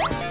you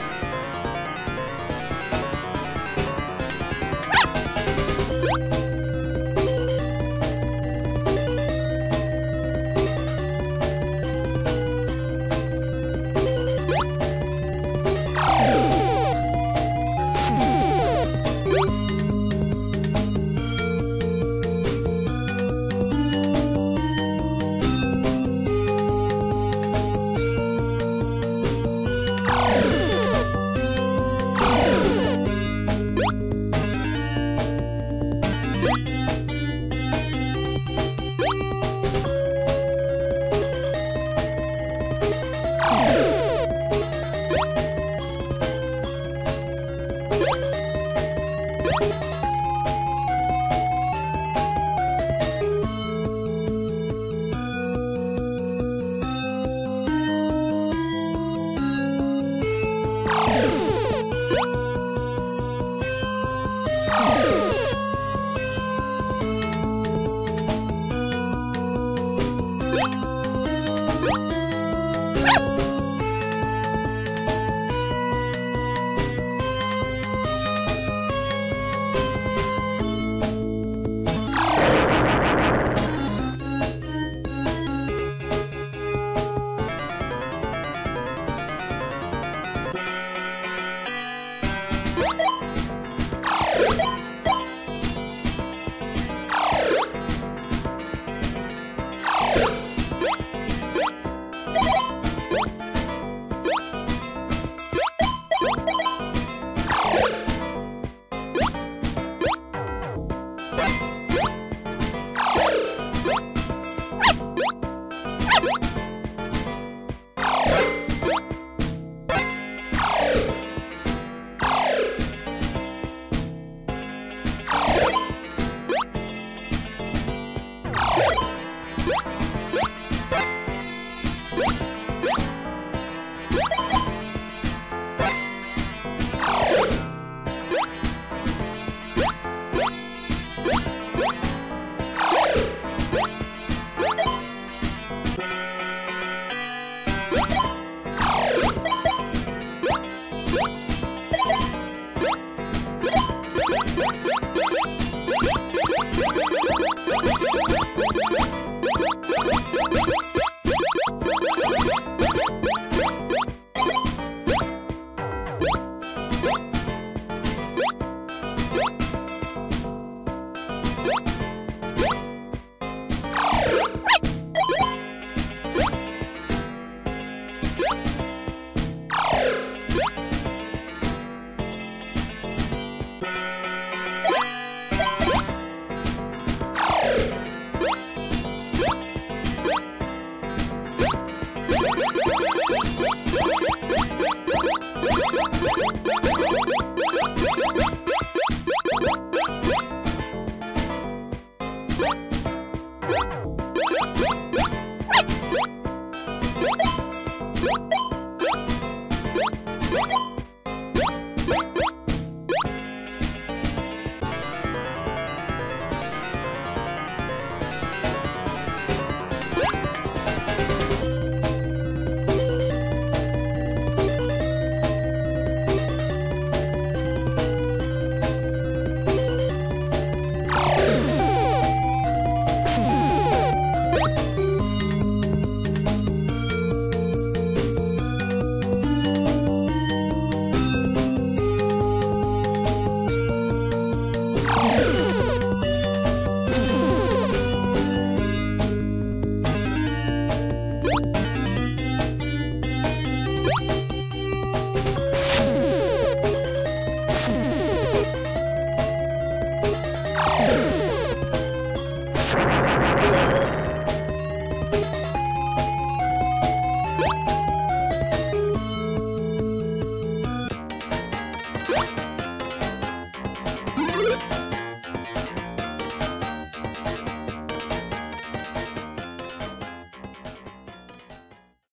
Bye.